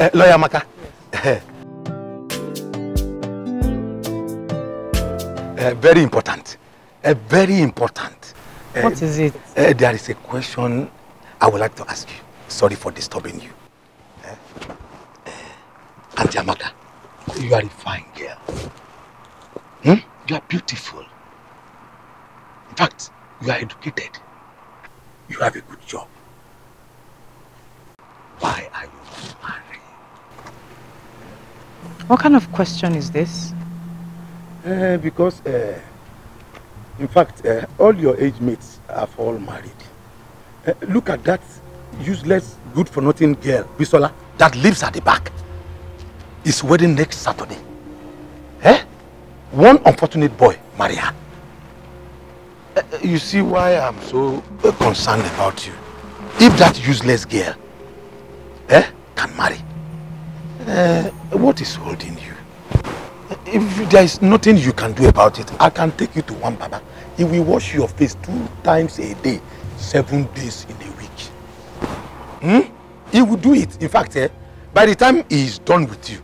Uh, Lawyer Maka. Yes. uh, very important. Uh, very important. Uh, what is it? Uh, there is a question I would like to ask you. Sorry for disturbing you. Uh, uh, Auntie Amaka, you are a fine girl. Hmm? You are beautiful. In fact, you are educated. You have a good job. Why are you married? What kind of question is this? Uh, because, uh, in fact, uh, all your age mates have all married. Look at that useless, good-for-nothing girl, Bisola, that lives at the back. Is wedding next Saturday. Eh? One unfortunate boy, Maria. You see why I'm so concerned about you. If that useless girl eh, can marry, uh, what is holding you? If there is nothing you can do about it, I can take you to one Baba. He will wash your face two times a day, seven days in a week. Hmm? He will do it. In fact, eh, by the time he is done with you,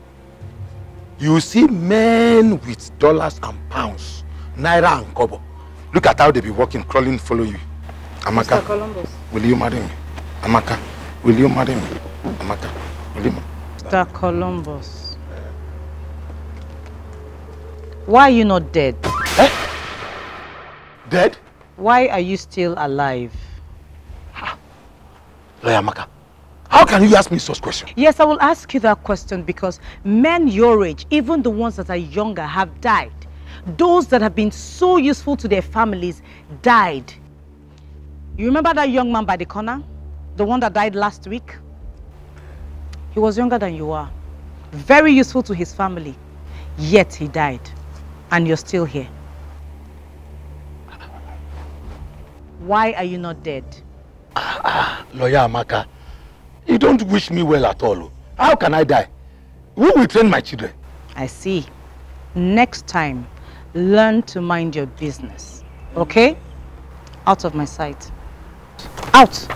you will see men with dollars and pounds, naira and kobo. Look at how they be walking, crawling, follow you. Amaka, will you marry me? Amaka, will you marry me? Amaka, will you marry me? Mr. Columbus. Why are you not dead? Eh? Dead? Why are you still alive? Lawyer Amaka, how can you ask me such questions? Yes, I will ask you that question because men your age, even the ones that are younger, have died. Those that have been so useful to their families died. You remember that young man by the corner? The one that died last week? He was younger than you are. Very useful to his family. Yet he died. And you're still here. Why are you not dead? Ah, Lawyer Amaka, you don't wish me well at all. How can I die? Who will train my children? I see. Next time, learn to mind your business. Okay? Out of my sight. Out!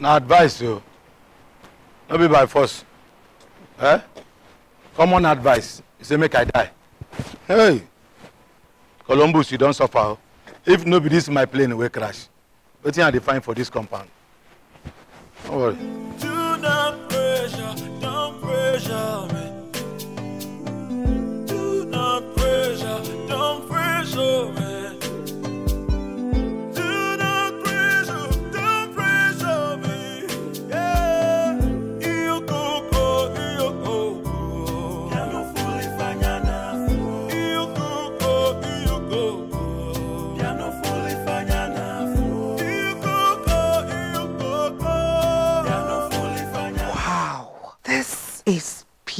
Na advice o. No be by force. Eh? Common advice. You say make I die. Hey! Columbus, you don suffer. If no be this my plane wey crash, wetin I dey find for this compound? Worry. Do not pressure, don't pressure me. Do not pressure, don't pressure me.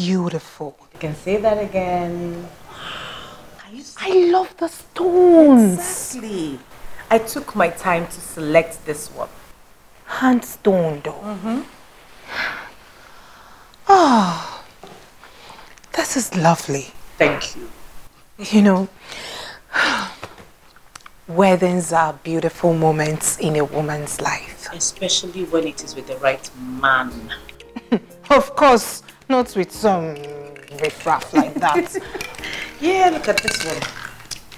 Beautiful. You can say that again. I love the stones. Exactly. I took my time to select this one. Hand stone though. Oh, this is lovely. Thank you. You know, weddings are beautiful moments in a woman's life. Especially when it is with the right man. Of course, not with some riffraff like that. Yeah, look at this one.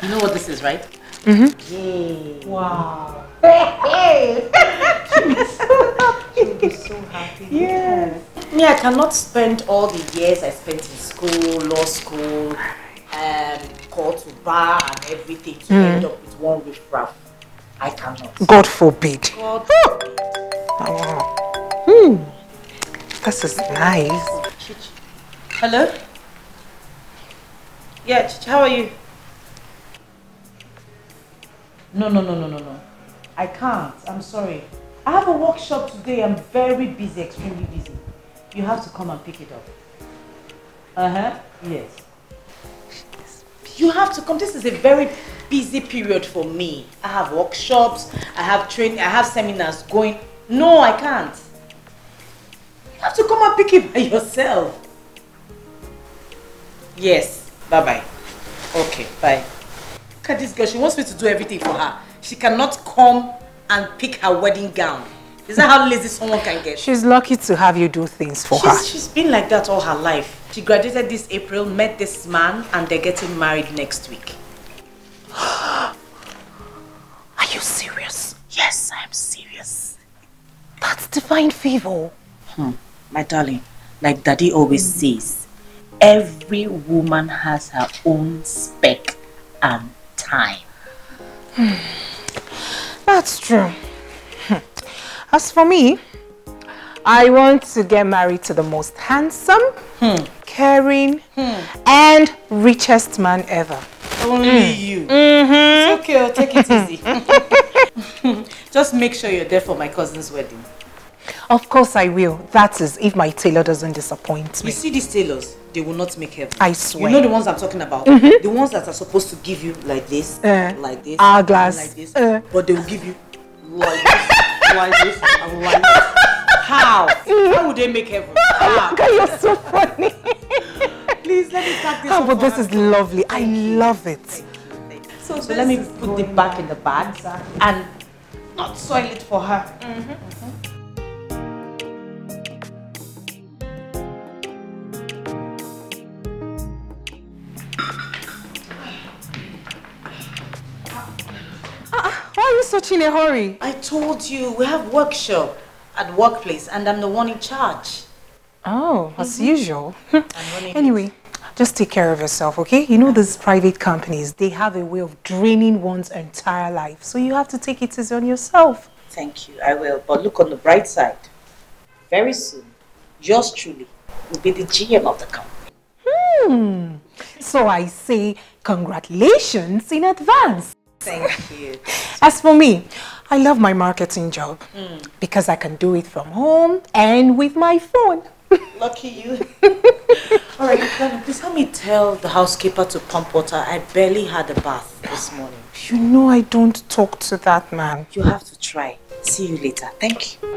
You know what this is, right? mm-hmm. Wow. Hey! She'll be so happy. She'll be so happy. Yes. Me, I cannot spend all the years I spent in school, law school, um, court to bar and everything to Mm. end up with one riffraff. I cannot. God forbid. God. Oh. Hmm. This is nice. Hello? Yeah, Chichi, how are you? No, no, no, no, no, no. I can't. I'm sorry. I have a workshop today. I'm very busy, extremely busy. You have to come and pick it up. Uh huh. Yes. You have to come. This is a very busy period for me. I have workshops, I have training, I have seminars going. No, I can't. You have to come and pick it by yourself. Yes. Bye bye. Okay, bye. Look at this girl. She wants me to do everything for her. She cannot come and pick her wedding gown. Is that how lazy someone can get? She's lucky to have you do things for her. She's, she's been like that all her life. She graduated this April, met this man, and they're getting married next week. Are you serious? Yes, I'm serious. That's divine favor. Hmm. My darling, like daddy always says, every woman has her own spec and time. That's true. Hmm. As for me, I want to get married to the most handsome, hmm. caring, hmm. and richest man ever. Only hmm. you. Mm-hmm. It's okay, I'll take it easy. Just make sure you're there for my cousin's wedding. Of course I will. That is if my tailor doesn't disappoint You me. see these tailors, they will not make heaven. I swear. You know the ones I'm talking about? The ones that are supposed to give you like this, Uh, like this, hourglass, and like this, uh. but they will give you like this, like this, and like this. How? How would they make heaven? How? God, you're so funny. Please let me pack this Oh, one but this is lovely. I love it. So, so let me put the back in the bag and not soil it for her. Why are you such in a hurry? I told you we have workshop at workplace and I'm the one in charge. Oh, as usual. I'm Anyway, just take care of yourself, okay? You know these private companies, they have a way of draining one's entire life. So you have to take it easy on yourself. Thank you, I will. But look on the bright side. Very soon, yours truly will be the GM of the company. Hmm. So I say congratulations in advance. Thank you. As for me, I love my marketing job because I can do it from home and with my phone. Lucky you. All right, darling, please help me tell the housekeeper to pump water. I barely had a bath this morning. You know I don't talk to that man. You have to try. See you later. Thank you.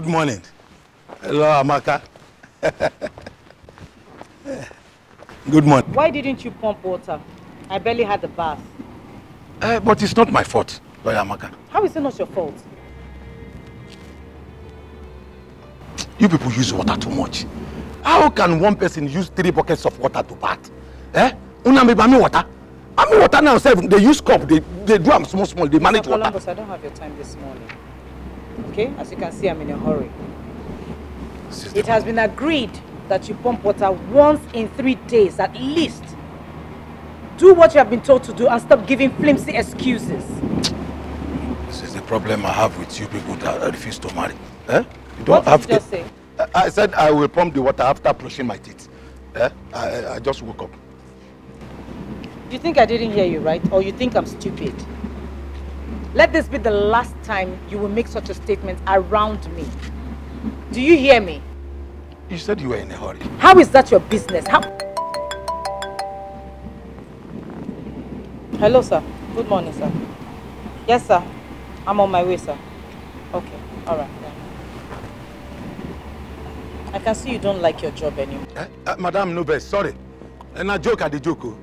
Good morning. Hello, Amaka. Good morning. Why didn't you pump water? I barely had a bath. Uh, but it's not my fault, Lawyer Amaka. How is it not your fault? You people use water too much. How can one person use three buckets of water to bath? Eh? Una me bami water. I mean water now, sef, they use cup, they, they do small, small, they manage Mr. water. Columbus, I don't have your time this morning. Okay? As you can see, I'm in a hurry. It has been agreed that you pump water once in three days at least. Do what you have been told to do and stop giving flimsy excuses. This is the problem I have with you people that refuse to marry. Eh? You What don't did have you just to- say? I said I will pump the water after brushing my teeth. Eh? I- I just woke up. You think I didn't hear you, right? Or you think I'm stupid? Let this be the last time you will make such a statement around me. Do you hear me? You said you were in a hurry. How is that your business? How? Hello, sir. Good morning, sir. Yes, sir. I'm on my way, sir. Okay. All right. yeah. I can see you don't like your job anymore. Eh? Uh, Madam Nobel, sorry. And I joke at the joke.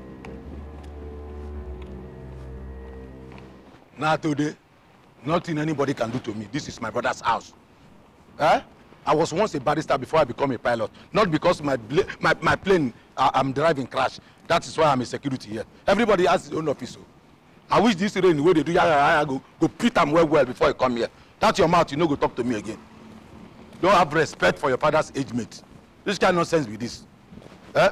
Now today, nothing anybody can do to me. This is my brother's house. Eh? I was once a barrister before I become a pilot. Not because my my, my plane uh, I'm driving crash. That is why I'm a security here. Everybody has his own office. oh. I wish this rain wey dey do yaya yaya go go pit am well well before you come here. That your mouth, you no go talk to me again. Don't have respect for your father's age mate. Which kind nonsense be this? Eh?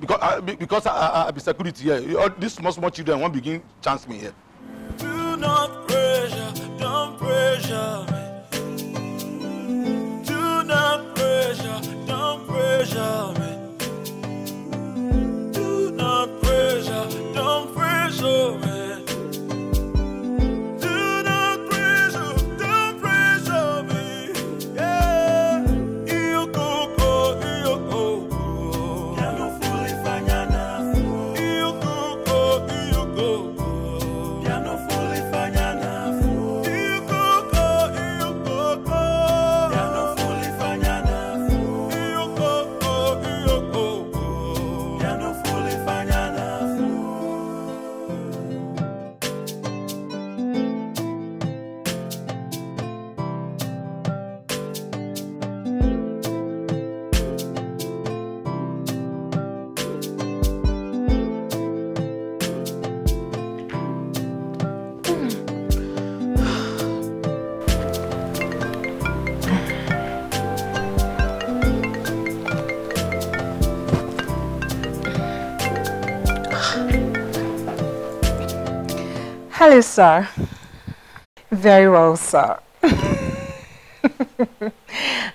Because, uh, be- because I, I, I be security here. All these small small children won't begin chance me here. Do not pressure, don't pressure me. Do not pressure, don't pressure me. Do not pressure, don't pressure me. Hello, sir. Very well, sir.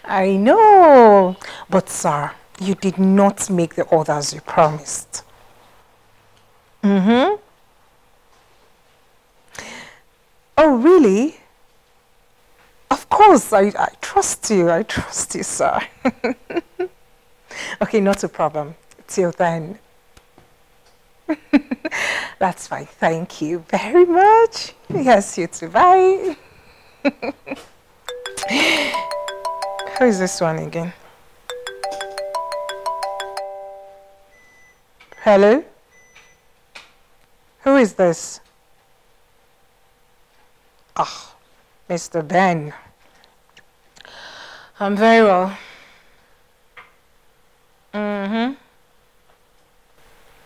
I know. But, sir, you did not make the orders you promised. Mm-hmm. Oh, really? Of course, I, I trust you. I trust you, sir. okay, not a problem. Till then. That's fine. Thank you very much. Yes, you too. Bye. Who is this one again? Hello? Who is this? Ah, Mr. Ben. I'm very well. Mm-hmm.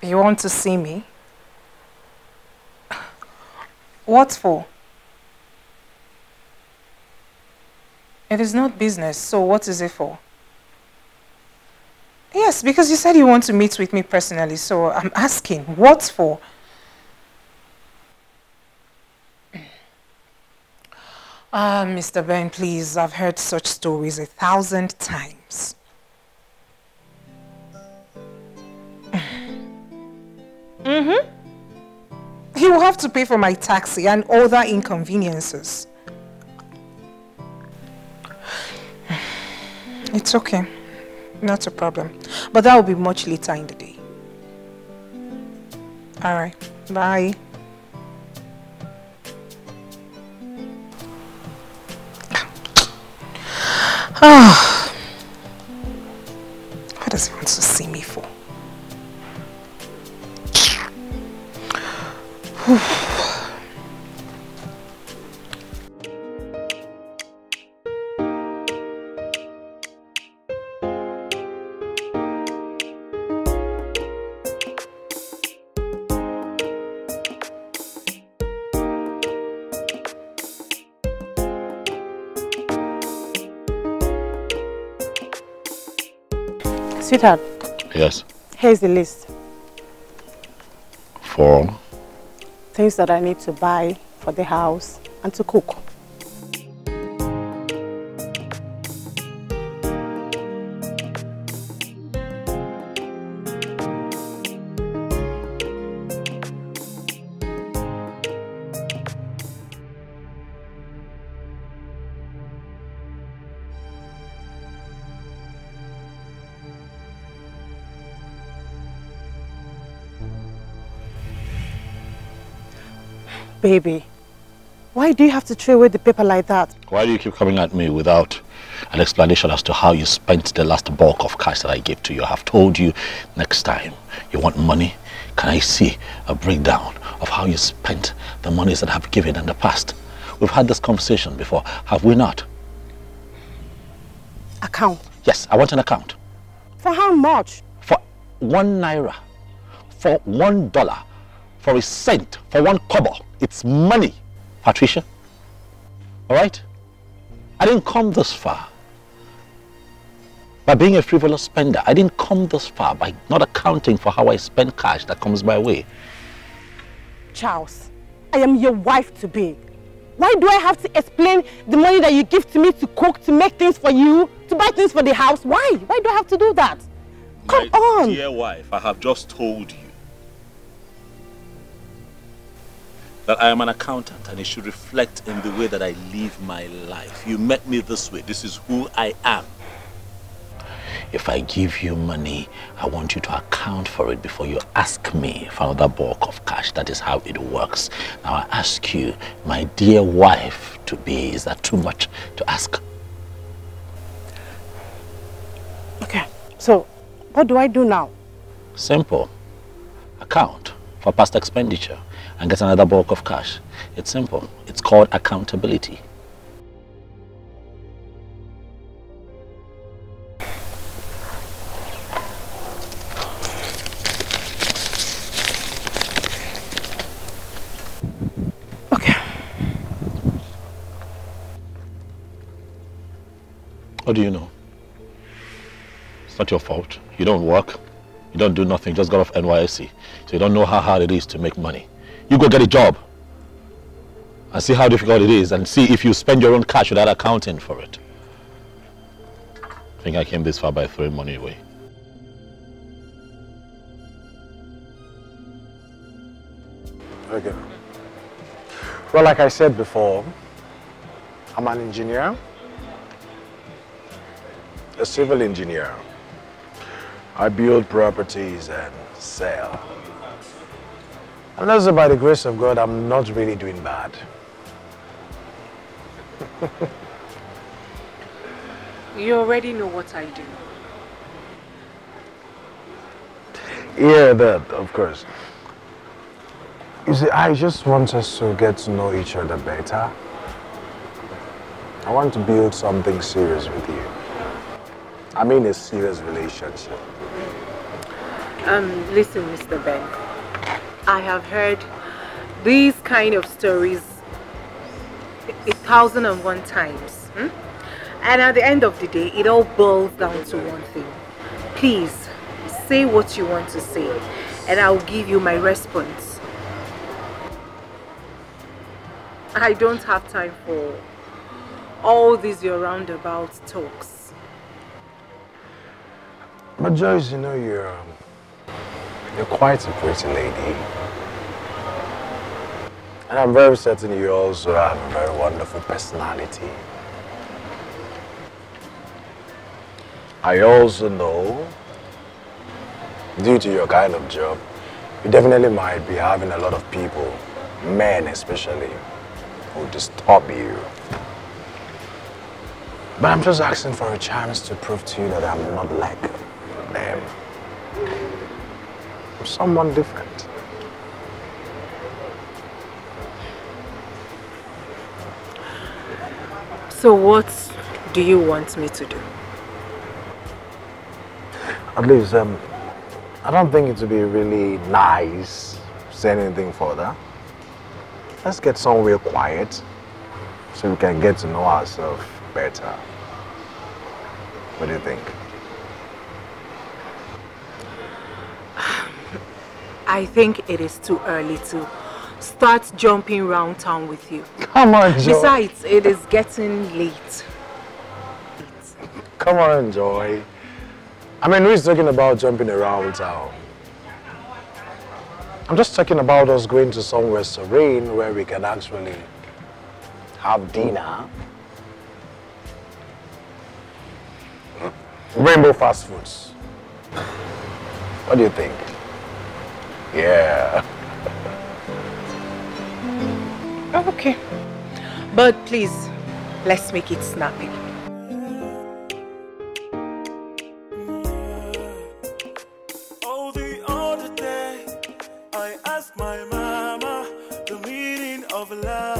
You want to see me? What for? It is not business, so what is it for? Yes, because you said you want to meet with me personally, so I'm asking, what for? Ah, Mr. Ben, please, I've heard such stories a thousand times. Mm-hmm. He will have to pay for my taxi and other inconveniences. It's okay. Not a problem. But that will be much later in the day. Alright. Bye. Ah. Sweetheart, Yes. here's the list. For Things that I need to buy for the house and to cook. Baby, why do you have to throw away the paper like that? why do you keep coming at me without an explanation as to how you spent the last bulk of cash that I gave to you? I have told you next time you want money, can I see a breakdown of how you spent the monies that I've given in the past? We've had this conversation before, have we not? Account. Yes, I want an account. For how much? For one naira, for one dollar, for a cent, for one kobo. It's money, Patricia. All right? I didn't come this far by being a frivolous spender. I didn't come this far by not accounting for how I spend cash that comes my way. Charles, I am your wife to be. Why do I have to explain the money that you give to me to cook, to make things for you, to buy things for the house? Why? Why do I have to do that? Come on. Dear wife, I have just told you that I am an accountant and it should reflect in the way that I live my life. You met me this way. This is who I am. If I give you money, I want you to account for it before you ask me for another bulk of cash. That is how it works. Now I ask you, my dear wife to be, is that too much to ask? Okay, so what do I do now? Simple. Account for past expenditure and get another bulk of cash. It's simple. It's called accountability. Okay. What do you know? It's not your fault. You don't work. You don't do nothing. You just got off NYSC. So you don't know how hard it is to make money. You go get a job. and see how difficult it is and see if you spend your own cash without accounting for it. I think I came this far by throwing money away. Okay. Well, like I said before, I'm an engineer, a civil engineer. I build properties and sell. And that's by the grace of God, I'm not really doing bad. You already know what I do. Yeah, that, of course. You see, I just want us to get to know each other better. I want to build something serious with you. I mean a serious relationship. Um, listen, Mr. Ben. I have heard these kind of stories a thousand and one times. hmm? And at the end of the day, it all boils down to one thing. Please, say what you want to say, and I'll give you my response. I don't have time for all these your roundabout talks. But Joyce, you know, you're, um, you're quite a pretty lady. And I'm very certain you also have a very wonderful personality. I also know, due to your kind of job, you definitely might be having a lot of people, men especially, who disturb you. But I'm just asking for a chance to prove to you that I'm not like them. I'm someone different. So what do you want me to do? At least, um, I don't think it would be really nice to say anything further. Let's get somewhere quiet so we can get to know ourselves better. What do you think? I think it is too early to start jumping around town with you. Come on, Joy. Besides, it is getting late. Come on, Joy. I mean, who's talking about jumping around town? I'm just talking about us going to somewhere serene where we can actually have dinner. Rainbow fast foods. What do you think? Yeah. Okay. But please, let's make it snappy. The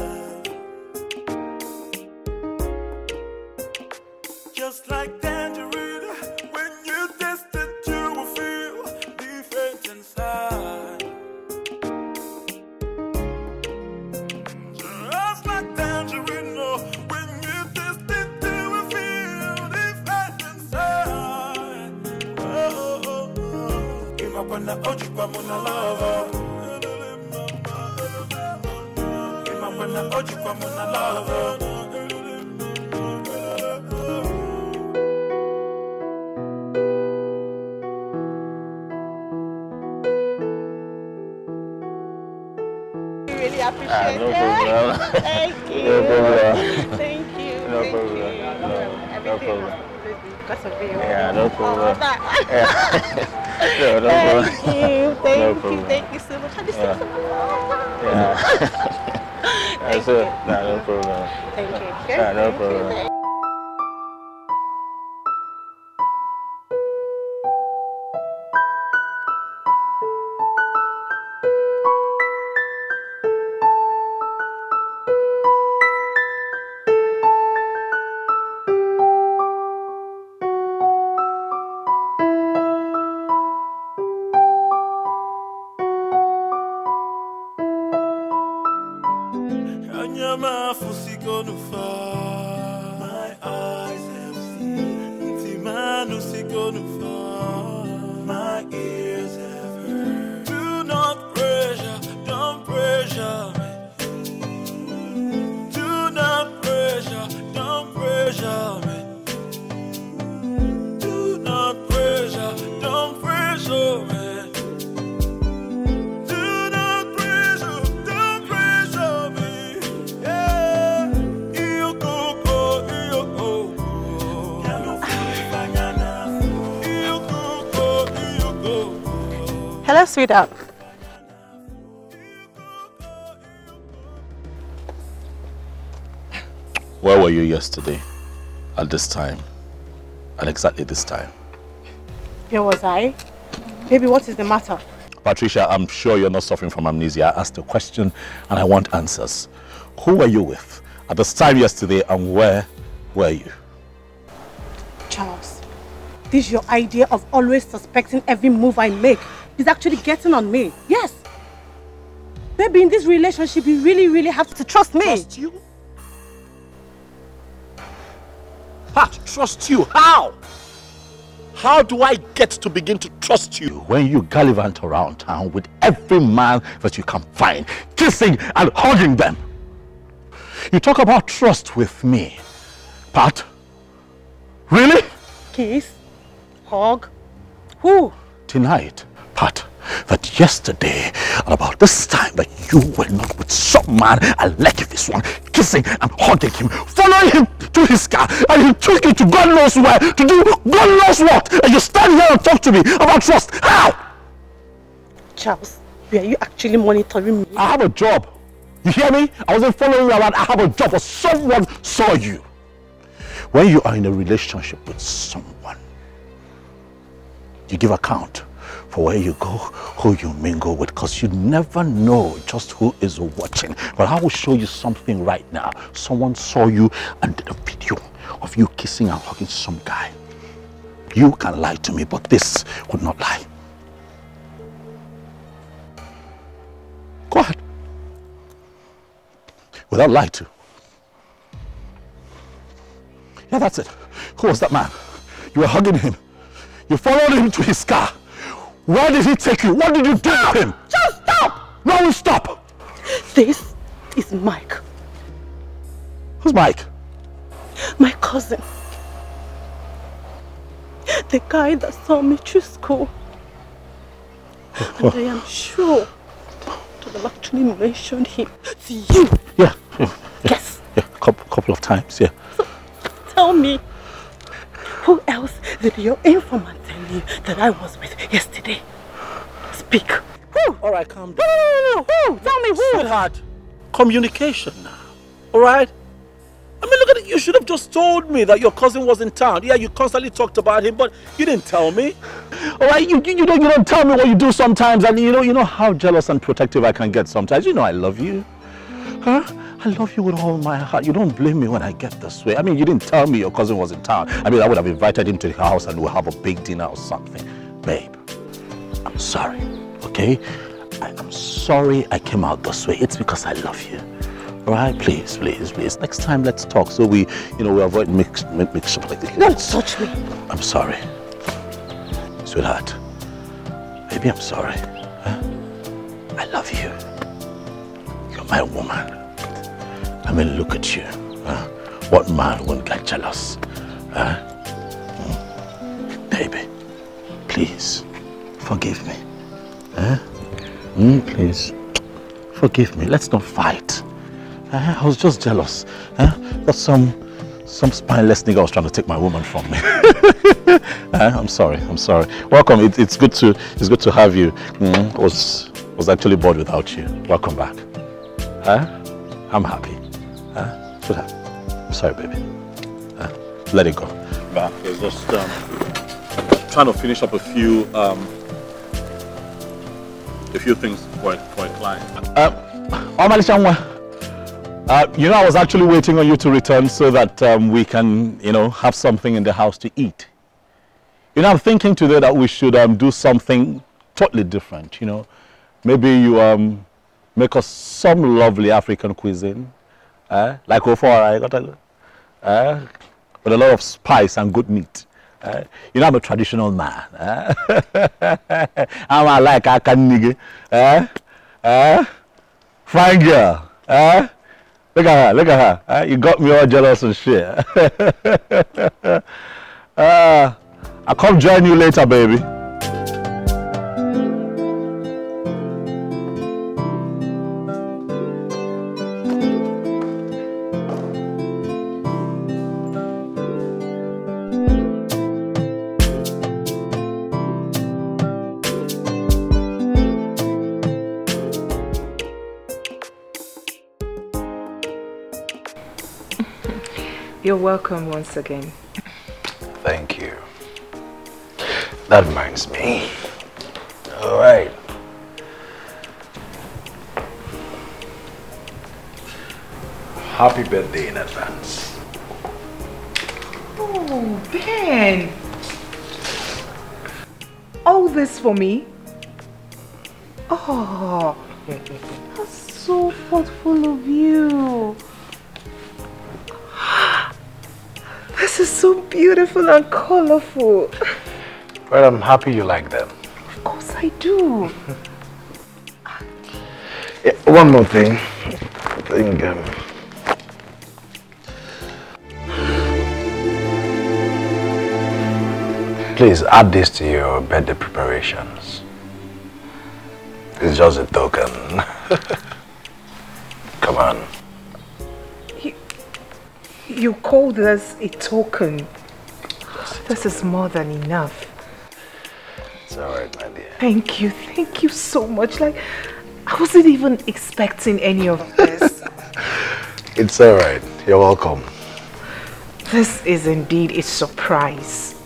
Problem. Thank you. No Thank you. problem. Hello, sweetheart. Where were you yesterday? At this time? At exactly this time? Where was I? Baby, what is the matter? Patricia, I'm sure you're not suffering from amnesia. I asked a question and I want answers. Who were you with at this time yesterday and where were you? Charles, this is your idea of always suspecting every move I make is actually getting on me. Yes. Baby, in this relationship, you really, really have to trust me. Trust you? Pat, trust you? How? How do I get to begin to trust you when you gallivant around town with every man that you can find, kissing and hugging them? You talk about trust with me. Pat? Really? Kiss? Hug? Who? Tonight, Pat, that yesterday at about this time that you were not with some man, a lucky this one, kissing and hugging him, following him to his car, and he took you to God knows where to do God knows what, and you stand here and talk to me about trust. How? Charles, were you actually monitoring me? I have a job. You hear me? I wasn't following you around. I have a job, but someone saw you. When you are in a relationship with someone, you give account where you go, who you mingle with, because you never know just who is watching. But I will show you something right now. Someone saw you and did a video of you kissing and hugging some guy. You can lie to me, but this would not lie. Go ahead. Without lie to. Yeah, that's it. Who was that man? You were hugging him. You followed him to his car. Where did he take you? What did you do to him? Just stop! No, stop! This is Mike, Who's Mike? my cousin. The guy that saw me through school. And I am sure that I've actually mentioned him to you. Yeah, yeah, Yes. yeah, a couple, couple of times, yeah. Tell me, who else did your informant tell you that I was with yesterday? Speak. Who? All right, calm No, no, no, no. Who? Tell me who. Sweetheart, communication now. All right? I mean, look at it. You should have just told me that your cousin was in town. Yeah, you constantly talked about him, but you didn't tell me. All right, you, you, you don't you don't tell me what you do sometimes, and you know you know how jealous and protective I can get sometimes. You know I love you, huh? I love you with all my heart. You don't blame me when I get this way. I mean, you didn't tell me your cousin was in town. I mean, I would have invited him to the house and we'll have a big dinner or something. Babe, I'm sorry, okay? I, I'm sorry I came out this way. It's because I love you. All right, please, please, please. Next time, let's talk so we, you know, we avoid mix, mi- mix up like this. Don't touch me. I'm sorry, sweetheart. Baby, I'm sorry. huh? I love you. My woman. I mean, look at you. huh? What man won't get jealous? Huh? Mm. Baby, please, forgive me. Huh? Mm, please, forgive me. Let's not fight. I was just jealous. Huh? Some some spineless nigga was trying to take my woman from me. I'm sorry. I'm sorry. Welcome. It, it's good to it's good to have you. Mm, was was actually bored without you. Welcome back. Huh? I'm happy. Huh? Sweetheart. I'm sorry, baby. Huh? Let it go. Back. It's just um, trying to finish up a few um, a few things for a, for a client. Uh, Omalishanwa. Uh, you know, I was actually waiting on you to return so that um, we can, you know, have something in the house to eat. You know, I'm thinking today that we should um, do something totally different, you know. Maybe you um, make us some lovely African cuisine, uh, like Ofora, uh, with a lot of spice and good meat. Uh, you know, I'm a traditional man. Uh, I'm a like a can nigga. Uh, uh, fine girl. Uh, Look at her, look at her. Uh, you got me all jealous and shit. uh, I'll come join you later, baby. You're welcome once again. Thank you. That reminds me. All right. Happy birthday in advance. Oh, Ben! All this for me? Oh, that's so thoughtful of you. Beautiful and colorful. Well, I'm happy you like them. Of course I do. Yeah, one more thing. I think, um, Please add this to your birthday preparations. It's just a token. Come on. You call this a token. This is more than enough. It's alright, my dear. Thank you. Thank you so much. Like, I wasn't even expecting any of this. It's alright. You're welcome. this is indeed a surprise.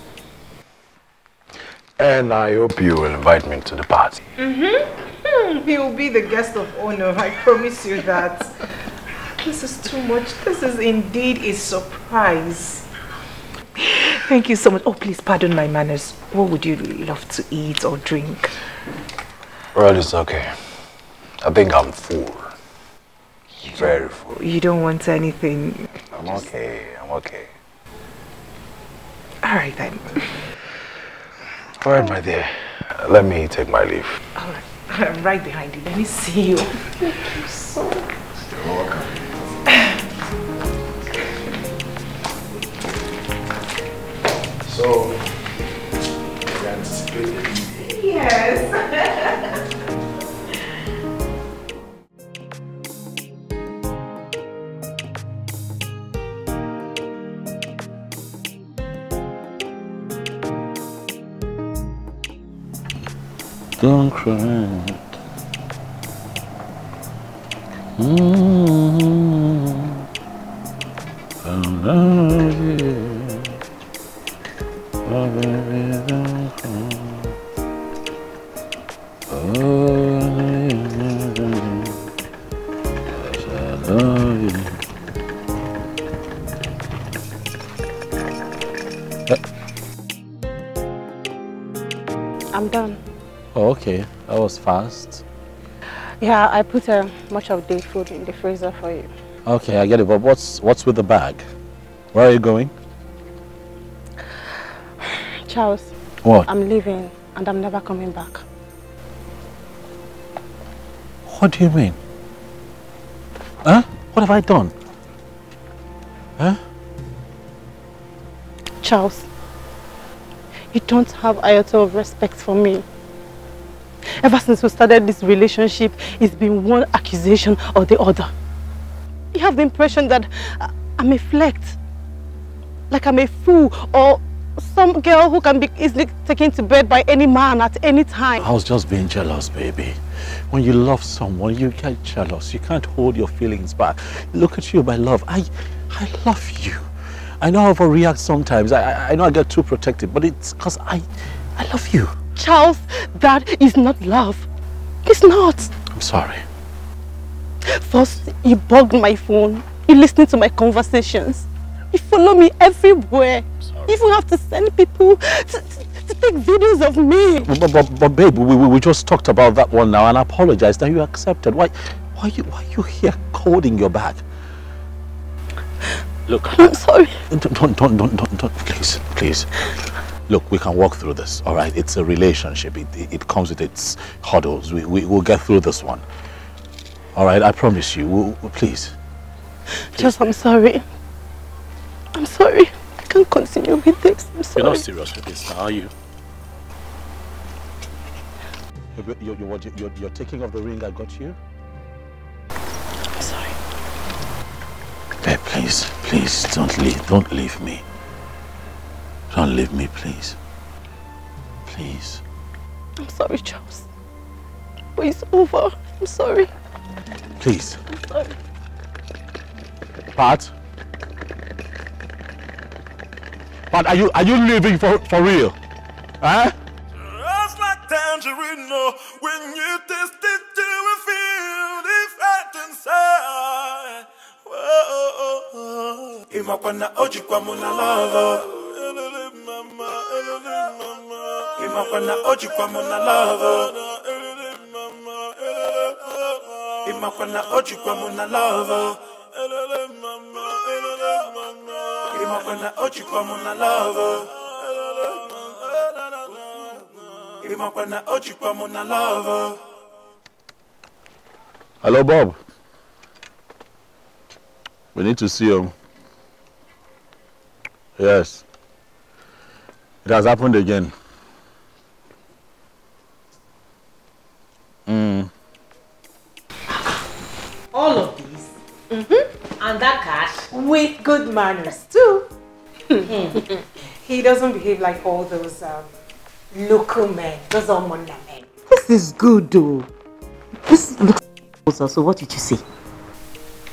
And I hope you will invite me to the party. Mm-hmm. He will be the guest of honor. I promise you that. This is too much. This is indeed a surprise. Thank you so much. Oh, please pardon my manners. What would you love to eat or drink? Well, it's okay. I think I'm full. Very full. You don't want anything. I'm okay. I'm okay. All right then. All right, my dear. Let me take my leave. All right. I'm right behind you. Let me see you. Thank you so much. You're welcome. So, you anticipate the evening? Yes. Don't cry. Mm-hmm. I fast. Yeah, I put uh, much of the food in the freezer for you. Okay, I get it. But what's what's with the bag? Where are you going? Charles, What? I'm leaving and I'm never coming back. What do you mean? Huh? What have I done? Huh? Charles, you don't have iota of respect for me. Ever since we started this relationship, it's been one accusation or the other. You have the impression that I'm a flirt, like I'm a fool or some girl who can be easily taken to bed by any man at any time. I was just being jealous, baby. When you love someone, you get jealous. You can't hold your feelings back. Look at you, my love. I, I love you. I know I overreact sometimes. I, I- I know I get too protective, but it's because I, I love you. Charles, that is not love. It's not. I'm sorry. First, you bugged my phone. You listened to my conversations. You follow me everywhere. You even have to send people to, to, to take videos of me. But, but, but babe, we, we, we just talked about that one now and I apologized and you accepted. Why, why, you, why are you here holding your bag? Look, I'm sorry. Don't, don't, don't, don't, don't, don't, please, please. Look, we can walk through this, all right? It's a relationship. It, it, it comes with its hurdles. We, we, we'll get through this one. All right, I promise you. We'll, we'll- please. Just, I'm sorry. I'm sorry. I can't continue with this. I'm sorry. You're not serious with this, are you? You're, you're, you're, you're, you're taking off the ring I got you? I'm sorry. Babe, please, please, don't leave, don't leave me. Don't leave me, please. Please. I'm sorry, Charles. But it's over. I'm sorry. Please. I'm sorry. Pat? But are you are you living for for real? Huh? Just like tangerine, no. When you taste it, you will feel the fat inside. Ojikwa muna lava. Ojikwa muna lava. Ojikwa muna lava. Ojikwa muna lava. Ojikwa muna lava. Hello, Bob. We need to see him. Yes. It has happened again. Mm. All of these. And that cash. With good manners too. he doesn't behave like all those um, local men, those Omona men. This is good though. This looks so what did you say?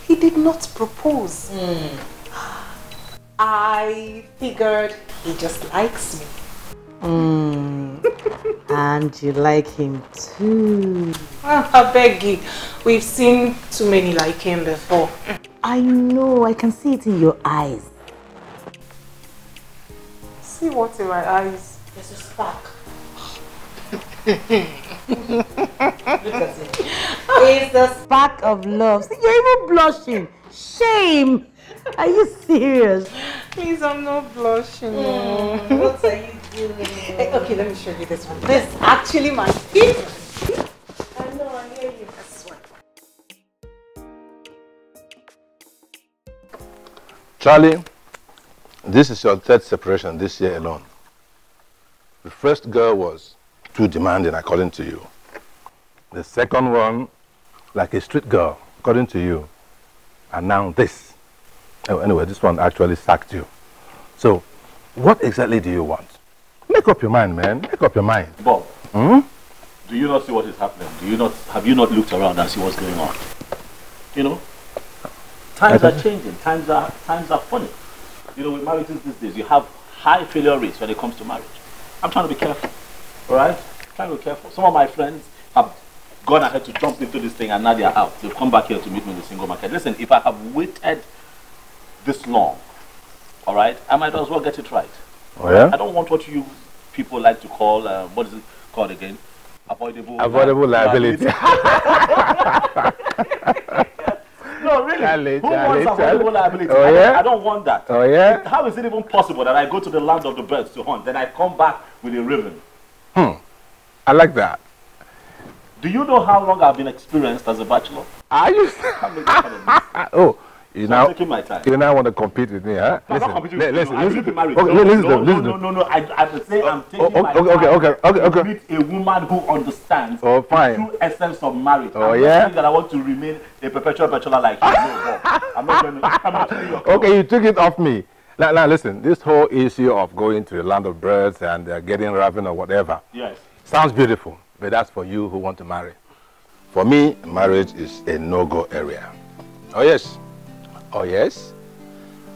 He did not propose. I figured he just likes me. Mm. and you like him too. Ah, I beg you. We've seen too many like him before. I know, I can see it in your eyes. See what's in my eyes? There's a spark. It's the spark of love. See, you're even blushing. Shame. Are you serious? Please, I'm not blushing. what are you doing? Eh, okay, let me show you this one. This is actually my favorite. I know, I hear you. This one. Charlie, this is your third separation this year alone. The first girl was too demanding, according to you. The second one, like a street girl, according to you. And now this. Oh, anyway, this one actually sacked you. So, what exactly do you want? Make up your mind, man. Make up your mind. Bob, Hmm? do you not see what is happening? Do you not have you not looked around and see what's going on? You know, times are changing. Times are times are funny. You know, with marriages these days, you have high failure rates when it comes to marriage. I'm trying to be careful. All right, Try to be careful. Some of my friends have gone ahead to jump into this thing and now they are out. They've come back here to meet me in the single market. Listen, if I have waited this long, all right, I might as well get it right. Oh, yeah? I don't want what you people like to call, uh, what is it called again? Avoidable, Avoidable liability. no, really. Charlie, Who Charlie, wants avoidable liability? Oh, I, don't, yeah? I don't want that. Oh, yeah? How is it even possible that I go to the land of the birds to hunt, then I come back with a raven? Hmm. I like that. Do you know how long I've been experienced as a bachelor? Are you? Can't make fun of me. oh, you So now I'm taking my time. you now want to compete with me, huh? I'm not competing li- with listen, listen. marriage. Okay, no, listen, no, no, listen. no, to- no, no. I, I say I'm taking oh, my okay, okay, time okay, okay, okay. to meet a woman who understands Oh, the true essence of marriage. Oh, I'm yeah? not saying that I want to remain a perpetual bachelor like you. No. I'm not going to. I'm not. Okay, you took it off me. Now, now listen, this whole issue of going to the land of birds and uh, getting raven or whatever Yes. sounds beautiful, but that's for you who want to marry. For me, marriage is a no-go area. Oh yes, oh yes.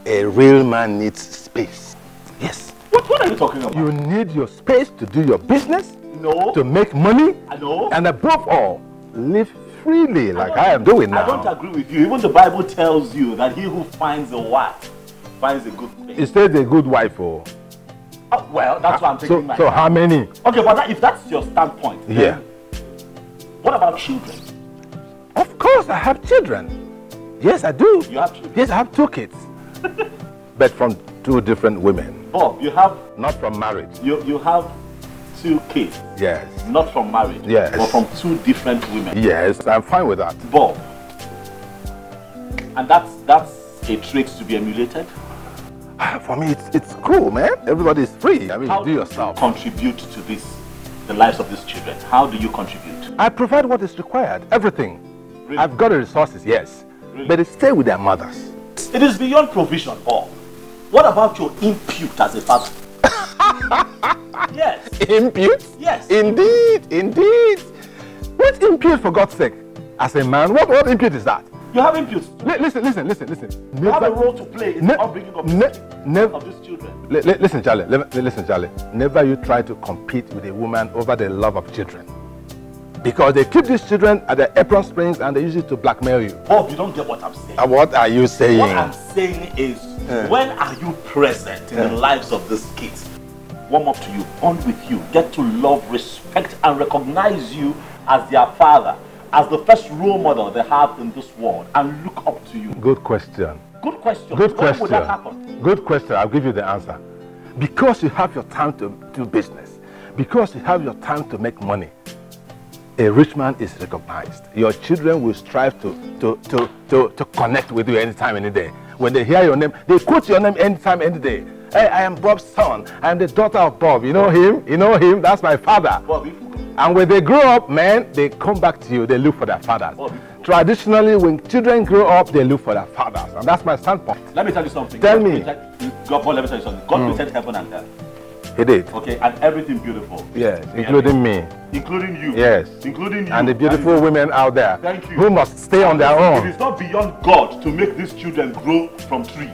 A real man needs space. Yes. What, what are you talking about? You need your space to do your business, no. to make money, I know. and above all, live freely like don't- I am doing now. I don't agree with you. Even the Bible tells you that he who finds a wife finds a good thing. It says a good wife, oh. Oh, well, that's ah, what I'm taking So, my so how many? Okay, but that, if that's your standpoint, Yeah. what about children? Of course, I have children. Yes, I do. You have children. Yes, I have two kids. but from two different women, Bob, you have not from marriage. you you have two kids, Yes. not from marriage, Yes. but from two different women. Yes, I'm fine with that. Bob, and that's that's a trait to be emulated. Ah, for me, it's, it's cool, man. Everybody is free. I mean, How do yourself. contribute to this, the lives of these children? How do you contribute? I provide what is required. Everything. Really? I've got the resources, yes. Really? But they stay with their mothers. It is beyond provision, Bob. What about your impute as a father? yes, Impute? yes. Indeed, indeed. What impute, for God's sake? As a man, what, what impute is that? You have. Li- listen, listen, listen, listen. You have a role to play in the upbringing of, ne- these, nev- of these children. Li- li- listen, Charlie. li- li- listen, Charlie. Never you try to compete with a woman over the love of children. Because they keep these children at the apron strings and they use it to blackmail you. Bob, you don't get what I'm saying. Uh, what are you saying? What I'm saying is, Eh. when are you present in Eh. the lives of these kids? Warm up to you, bond with you, get to love, respect, and recognize you as their father, as the first role model they have in this world, and look up to you. Good question. Good question. Good when question. happen? Good question. I'll give you the answer. Because you have your time to do business, because you have your time to make money, a rich man is recognized. Your children will strive to, to, to, to, to connect with you anytime, any day. When they hear your name, they quote your name anytime, any day. Hey, I am Bob's son. I am the daughter of Bob. You know him? You know him? That's my father. Bob, if, And when they grow up, man, they come back to you. They look for their fathers. Bob, Traditionally, when children grow up, they look for their fathers. And that's my standpoint. let me tell you something. Tell God me. God, let me tell you something. God Mm. created heaven and earth. He did. Okay, and everything beautiful. Yes, including me. Including you. Yes. Including you. And the beautiful women out there Thank you. who must stay on their own. It is not beyond God to make these children grow from trees.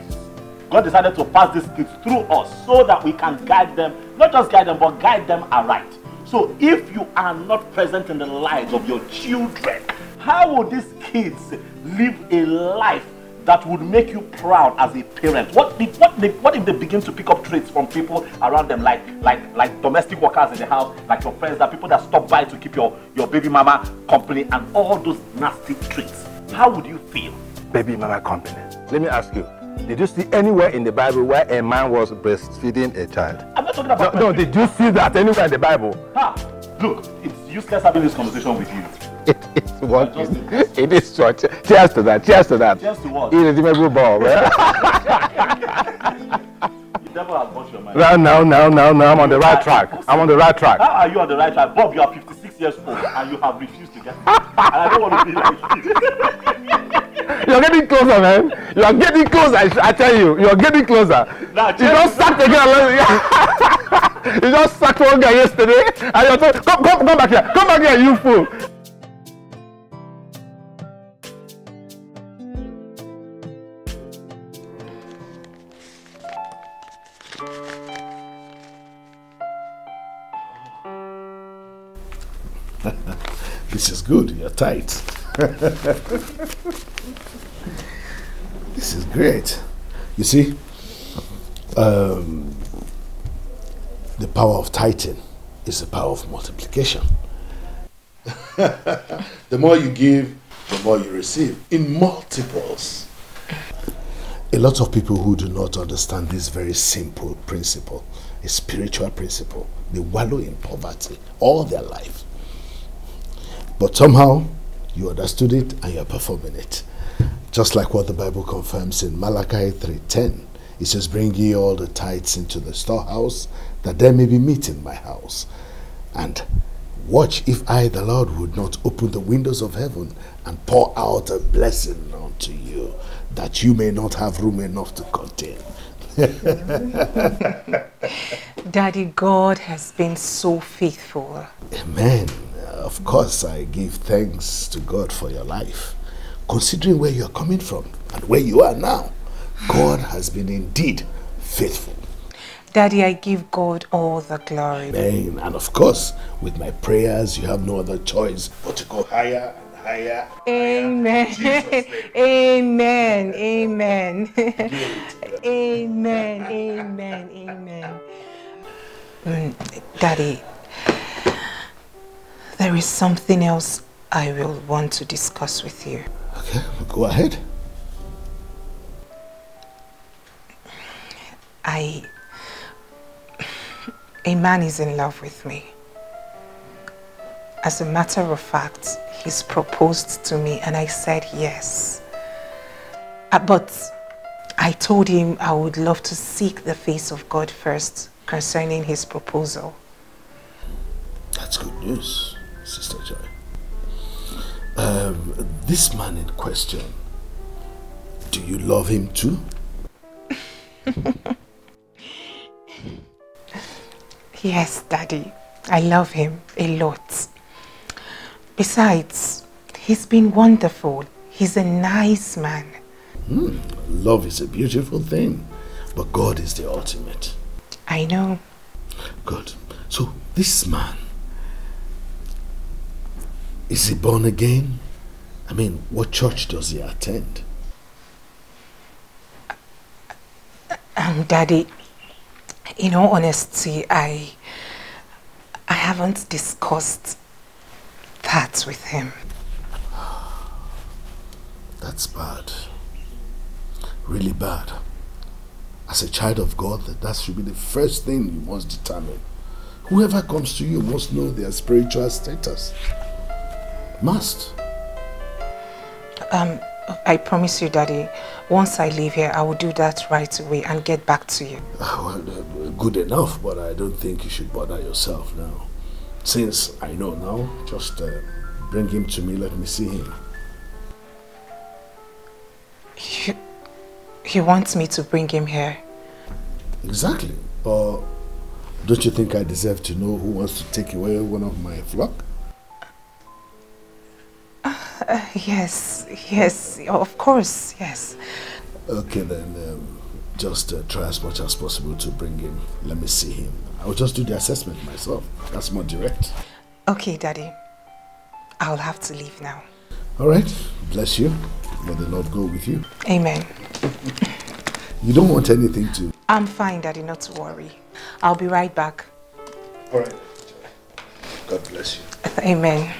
God decided to pass these kids through us so that we can guide them, not just guide them, but guide them aright. So if you are not present in the lives of your children, how will these kids live a life that would make you proud as a parent? What if, what, if, what if they begin to pick up traits from people around them, like like like domestic workers in the house, like your friends, that people that stop by to keep your, your baby mama company, and all those nasty traits? How would you feel? Baby mama company. Let me ask you. Did you see anywhere in the Bible where a man was breastfeeding a child? I'm not talking No, about no, did you see that anywhere in the Bible? Ha! Look, it's useless having this conversation with you. It is what it, it is short. Cheers to that. Cheers to that. Cheers to what? Irredeemable Bob. eh? The devil has bought your mind. now, now, now, now, now, I'm on the right track. I'm on the right track. How are you on the right track? Bob, you are 56 years old and you have refused to get. And I don't want to be like you. You're getting closer, man. You are getting closer. I, I tell you, you are getting closer. Nah, you just sacked a girl. you just sacked one guy yesterday, and you're told, come, come, come back here. Come back here, you fool. This is good. You're tight. this is great. You see, um, the power of tithing is the power of multiplication. the more you give, the more you receive in multiples. A lot of people who do not understand this very simple principle, a spiritual principle, they wallow in poverty all their life. But somehow you understood it and you're performing it. Just like what the Bible confirms in Malachi 3:10. It says, Bring ye all the tithes into the storehouse, that there may be meat in my house. And watch if I, the Lord, would not open the windows of heaven and pour out a blessing unto you, that you may not have room enough to contain. Daddy, God has been so faithful. Amen. Of course, I give thanks to God for your life. Considering where you're coming from and where you are now, God has been indeed faithful. Daddy, I give God all the glory. Amen. And of course, with my prayers, you have no other choice but to go higher and higher. Amen. Amen. Amen. Amen. Amen. Amen. Mm, Daddy, there is something else I will want to discuss with you. Okay, go ahead. I. A man is in love with me. As a matter of fact, he's proposed to me and I said yes. Uh, but I told him I would love to seek the face of God first concerning his proposal. That's good news, Sister Joy. Um, this man in question, do you love him too? Yes, Daddy. I love him a lot. Besides, he's been wonderful. He's a nice man. Hmm. Love is a beautiful thing, but God is the ultimate. I know. Good. So this man, is he born again? I mean, what church does he attend? Um, Daddy, in all honesty, I I haven't discussed that with him. That's bad. Really bad. As a child of God, that, that should be the first thing you must determine. Whoever comes to you must know their spiritual status. Must. Um, I promise you, Daddy, once I leave here, I will do that right away and get back to you. Well, uh, good enough, but I don't think you should bother yourself now. Since I know now, just uh, bring him to me, let me see him. He, he wants me to bring him here. Exactly. Or don't you think I deserve to know who wants to take away one of my flock? Uh, yes, yes, of course, yes. Okay, then um, just uh, try as much as possible to bring him. Let me see him. I'll just do the assessment myself. That's more direct. Okay, Daddy. I'll have to leave now. All right. Bless you. May the Lord go with you. Amen. You don't want anything to. I'm fine, Daddy, not to worry. I'll be right back. All right. God bless you. Amen.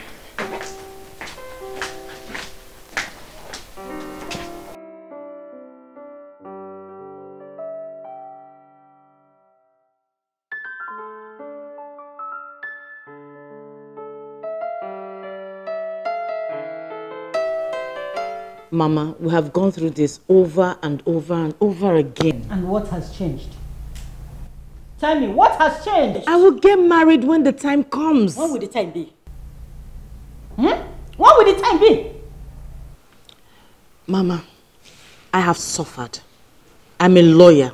Mama, we have gone through this over and over and over again. And what has changed? Tell me, what has changed? I will get married when the time comes. When will the time be? Hmm? When will the time be? Mama, I have suffered. I'm a lawyer.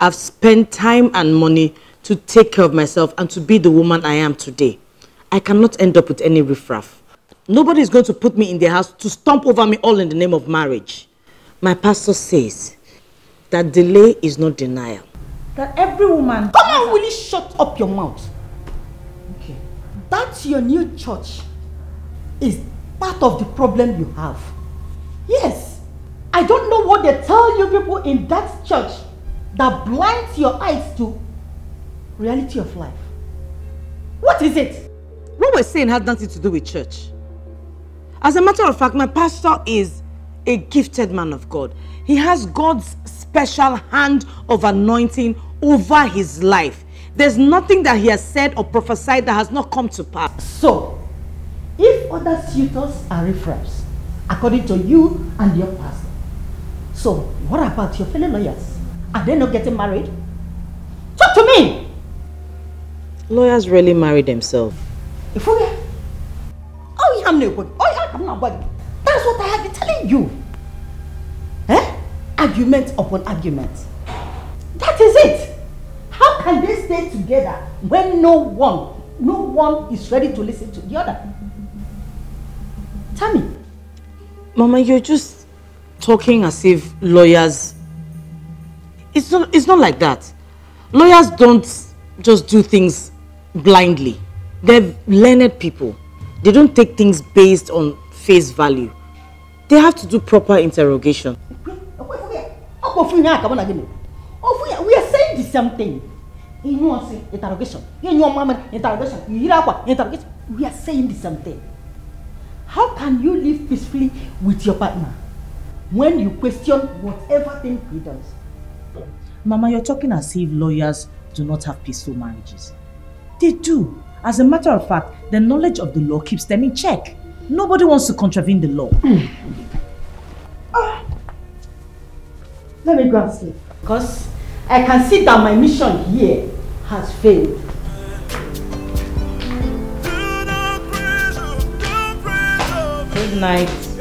I've spent time and money to take care of myself and to be the woman I am today. I cannot end up with any riffraff. Nobody is going to put me in their house to stomp over me all in the name of marriage. My pastor says that delay is not denial. That every woman. Come on, will you shut up your mouth? Okay. That's your new church. Is part of the problem you have. Yes. I don't know what they tell you people in that church that blinds your eyes to reality of life. What is it? What we're saying has nothing to do with church. As a matter of fact, my pastor is a gifted man of God. He has God's special hand of anointing over his life. There's nothing that he has said or prophesied that has not come to pass. So, if other suitors are riffraffs, according to you and your pastor, so what about your fellow lawyers? Are they not getting married? Talk to me! Lawyers rarely marry themselves. If we Oh, yeah, I'm not. Oh, yeah, I'm not. That's what I have been telling you. Eh? Argument upon argument. That is it. How can they stay together when no one, no one is ready to listen to the other? Tell me. Mama, you're just talking as if lawyers... It's not, it's not like that. Lawyers don't just do things blindly. They're learned people. They don't take things based on face value. They have to do proper interrogation. We are saying the same thing. Ihe ọsị interrogation. Ihe nyụọ mamịrị interrogation. Yiri akwa interrogation. We are saying the same thing. How can you live peacefully with your partner when you question whatever thing he does? Mama, you're talking as if lawyers do not have peaceful marriages. They do. As a matter of fact, the knowledge of the law keeps them in check. Nobody wants to contravene the law. Ah. Let me go and sleep. Because I can see that my mission here has failed. Good night.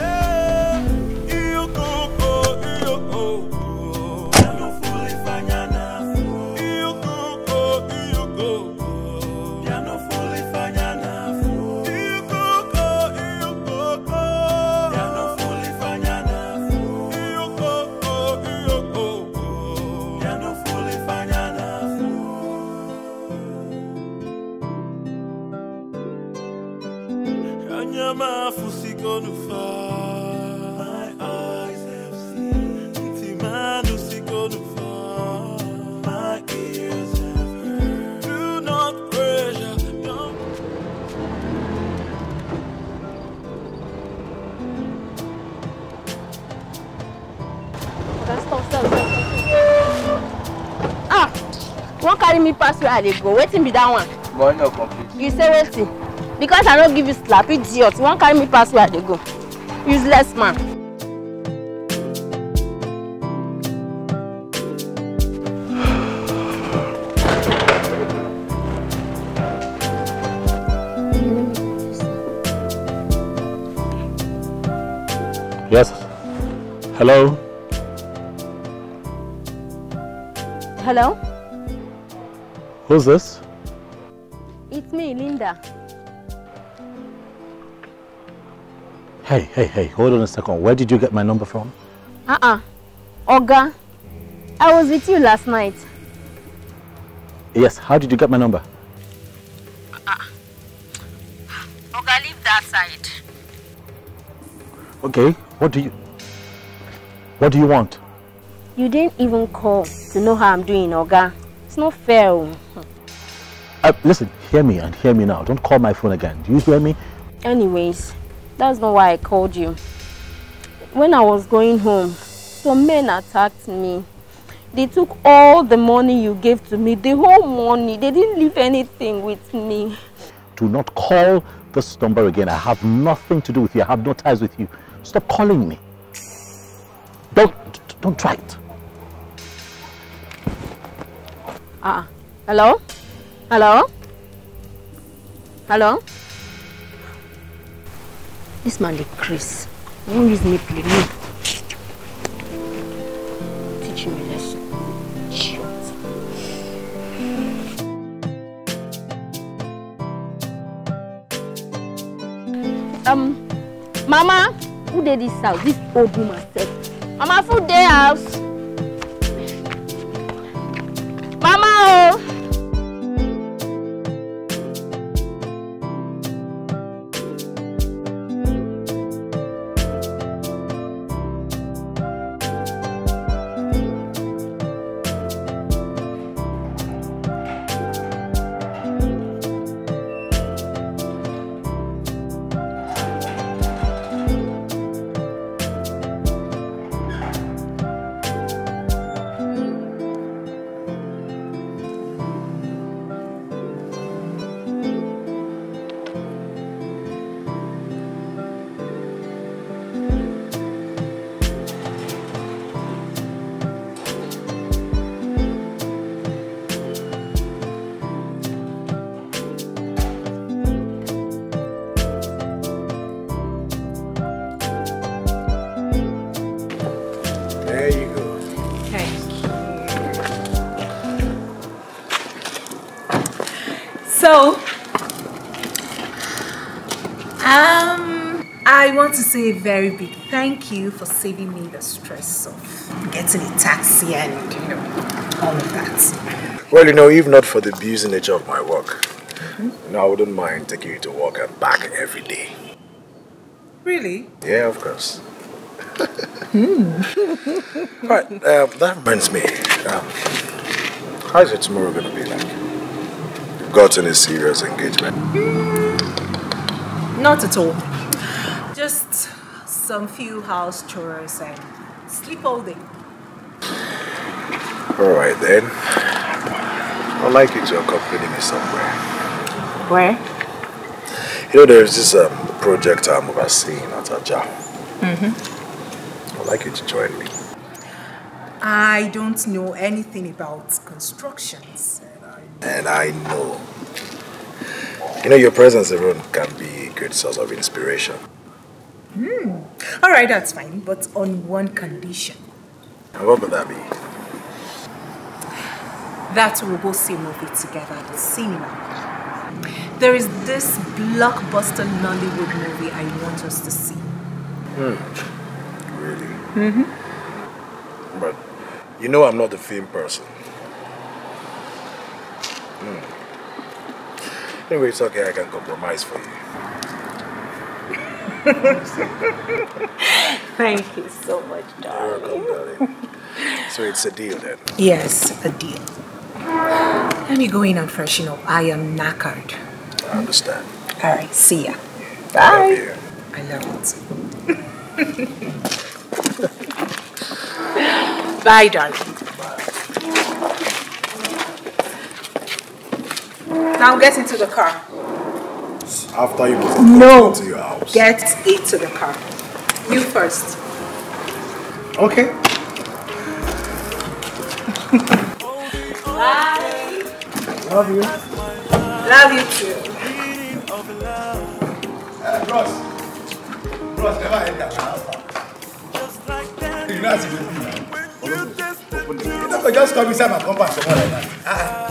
I dey go wetin be dat one Boy, no complete. you say wetin because i no give you slap idiot you wan carry me pass where i dey go useless man. Yes. Hello? hello Who's this? it's me linda Hey, hey, hey, hold on a second. Where did you get my number from? uh-uh oga i was with you last night Yes, how did you get my number? Uh-uh. oga leave that side Okay, what do you... What do you want? you didn't even call to know how i'm doing oga it's not fair o. Uh, listen, hear me and hear me now. Don't call my phone again. Do you hear me? Anyways, that's not why I called you. When I was going home, some men attacked me. They took all the money you gave to me, the whole money. They didn't leave anything with me. Do not call this number again. I have nothing to do with you. I have no ties with you. Stop calling me. Don't, don't try it. Ah, hello? Hello? Hello? This man, the Chris. Won't use me play me. Teach a lesson. Um, Mama, who did this house? This old woman said. Mama, who dey house? So, um, I want to say a very big thank you for saving me the stress of getting a taxi and, you know, all of that. Well, you know, if not for the busy nature of my work, you know, I wouldn't mind taking you to work and back every day. Really? Yeah, of course. Right, um, that reminds me. Um, how's it tomorrow going to be like? You've got any serious engagement? Not at all. Just some few house chores and sleep all day. All right then. I'd like you to accompany me somewhere. Where? You know, there's this um, project I'm overseeing at Aja. Mm-hmm. I'd like you to join me. I don't know anything about constructions. And I know. You know, your presence alone can be a great source of inspiration. Hmm. All right, that's fine, but on one condition. And what would that be? That we'll go see a movie together at the cinema. There is this blockbuster Nollywood movie I want us to see. Hmm. Really? Mm-hmm. But you know I'm not a film person. Hmm. Anyway, it's okay. I can compromise for you. Thank you so much, darling. Welcome, darling. So it's a deal then. Yes, a deal. Let me go in and freshen up. I am knackered. I understand. All right, see ya. Love Bye. you. I love it. Bye, darling. Now get into the car. After you move No. to your house. Get into the car. You first. Okay. Bye. Love you. Love you too. Uh, bros. Bros, never enter my house. You know how to do it now. You know, go just come inside my compound somewhere like that. Ah. I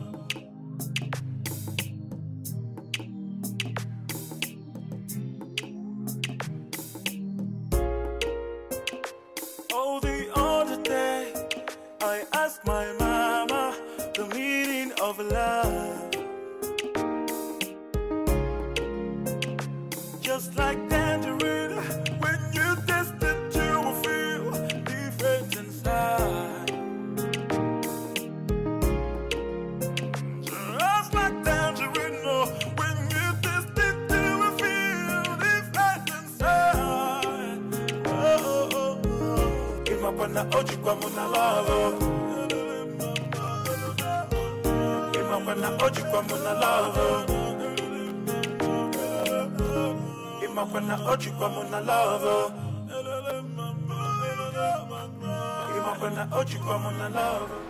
Imapana oji kwa muna love. Imapana oji kwa muna love. Imapana oji kwa muna love. Imapana oji kwa muna love.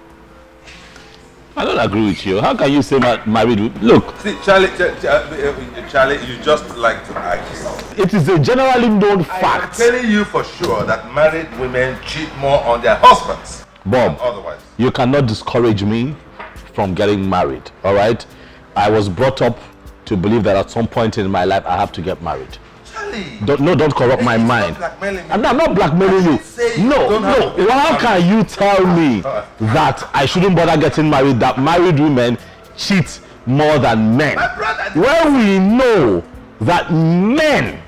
I don't agree with you. How can you say ma- married? Look, See, Charlie, Ch- Ch- uh, Charlie, you just like to argue. it is a generally known I'm fact. telling you for sure that married women cheat more on their husbands Bob, otherwise. you cannot discourage me from getting married. All right? I was brought up to believe that at some point in my life I have to get married. Charlie, Don't, no, don't corrupt my mind. me. I'm not, blackmailing you. No, no. How can you tell me that I shouldn't bother getting married? That married women cheat more than men. When we know that men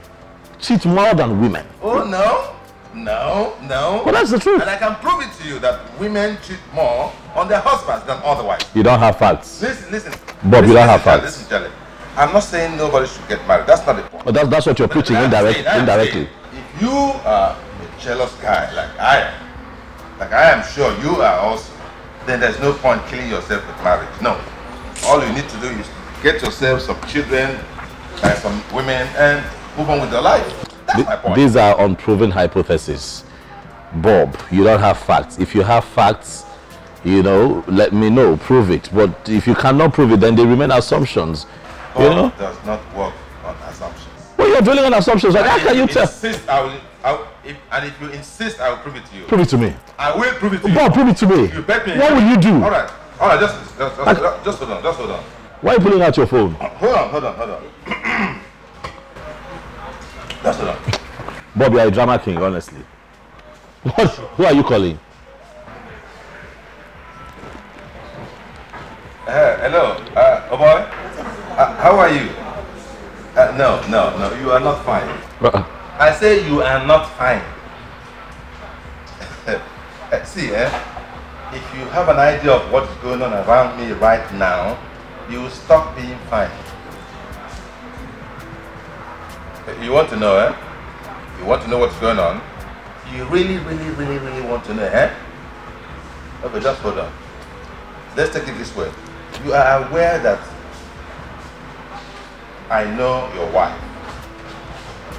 cheat more than women. oh no, no, no. Well, that's the truth. And I can prove it to you that women cheat more on their husbands than otherwise. You don't have facts. Listen, listen. Bob, you don't have listen, Charlie, facts. Listen, Charlie. I'm not saying nobody should get married. That's not the point. But that's, that's what you're preaching indirect, saying- indirectly. If you are a jealous guy like I am, like I am sure you are also, then there's no point killing yourself with marriage. No. All you need to do is get yourself some children and some women and move on with your life. That's Th- my point. These are unproven hypotheses. Bob, you don't have facts. If you have facts, you know, let me know, prove it. But if you cannot prove it, then they remain assumptions. You know? does not work on assumptions. Well, you're dwelling on assumptions. Like, how can you tell? Insist, I will, I will, if, and if you insist, I will prove it to you. Prove it to me. I will prove it to you. Bob, prove it to me. You bet me. What will you do? All right. All right. Just, just, just, just, just hold on. Just hold on. Why are you pulling out your phone? Hold on. Hold on. Hold on. just hold on. Bob, you're a drama king, honestly. What? Who are you calling? Uh, hello. Uh, oh boy. How are you? Uh, no, no, no. You are not fine. Uh, I say you are not fine. Uh, See, eh? If you have an idea of what is going on around me right now, you will stop being fine. Uh, You want to know, eh? You want to know what's going on? You really, really, really, really want to know, eh? Okay, just hold on. Let's take it this way. You are aware that I know your wife,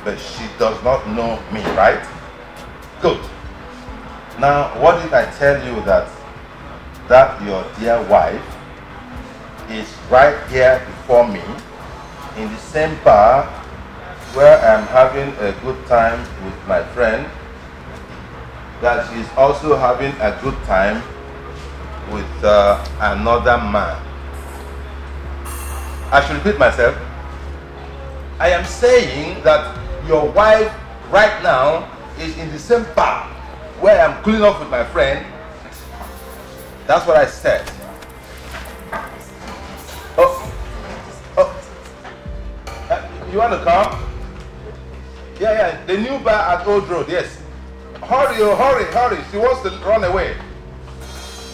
but she does not know me, right? Good. Now, what if I tell you that that your dear wife is right here before me in the same bar where I'm having a good time with my friend, that she's also having a good time with uh, another man. I should repeat myself. I am saying that your wife right now is in the same bar where I'm cooling off with my friend. That's what I said. Oh, oh, uh, you want to come? Yeah, yeah, the new bar at Old Road, yes. Hurry, oh, hurry, hurry. She wants to run away.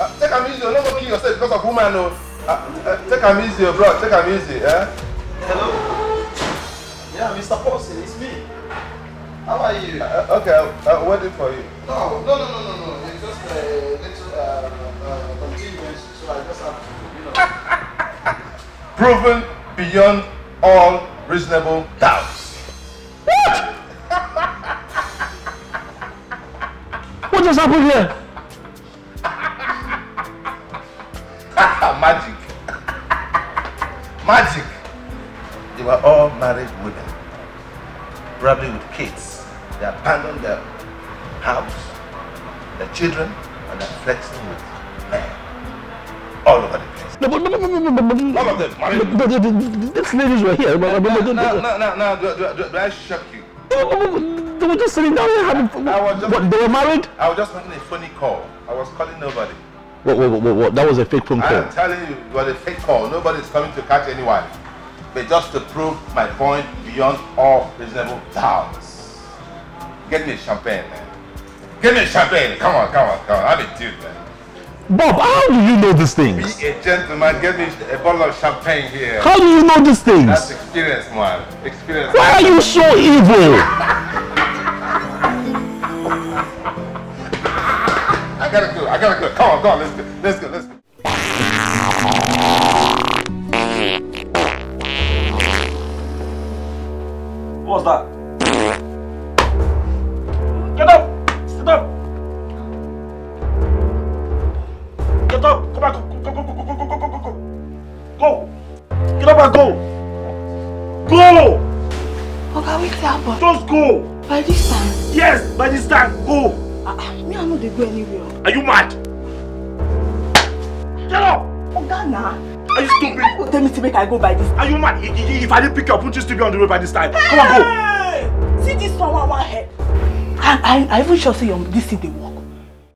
Uh, take am easy, don't go kill yourself because of woman, oh. Uh, uh, take am easy, oh, bro, take am easy, eh? Hello? Yeah, Mr. Paulson, it's me. How are you? Uh, okay, I'm waiting for you. No, no, no, no, no, no. It's just a little uh, uh, continuance, so I just have to, you know. Proven beyond all reasonable doubts. What just happened here? Magic. Magic. They were all married women, probably with kids. They abandoned their house, their children, and they're flexing with men all over the place. No, but, but, but, but, but, but, All of them married. but, but, but, these ladies were here. But, but, but, Now, now, now, now, do, do, do, I shock you? they were just sitting down here having. I was just, What, they were married? I was just making a funny call. I was calling nobody. What, what, what, what, that was a fake phone I call. am telling you, it was a fake call. Nobody's coming to catch anyone. But just to prove my point beyond all reasonable doubts. Get me a champagne, man. Get me a champagne. Come on, come on, come on. I'm a dude, man. Bob, how do you know these things? Be a gentleman. Get me a bottle of champagne here. How do you know these things? That's experience, man. Experience. Why are you so evil? I gotta go. I gotta go. Come on, come on. Let's go. Let's go. Let's go. I go by this Are you mad? If I didn't pick you up, wouldn't you still be on the road by this time? Come on, go! Hey! See this one one one head. And I, I even sure say your this thing dey work.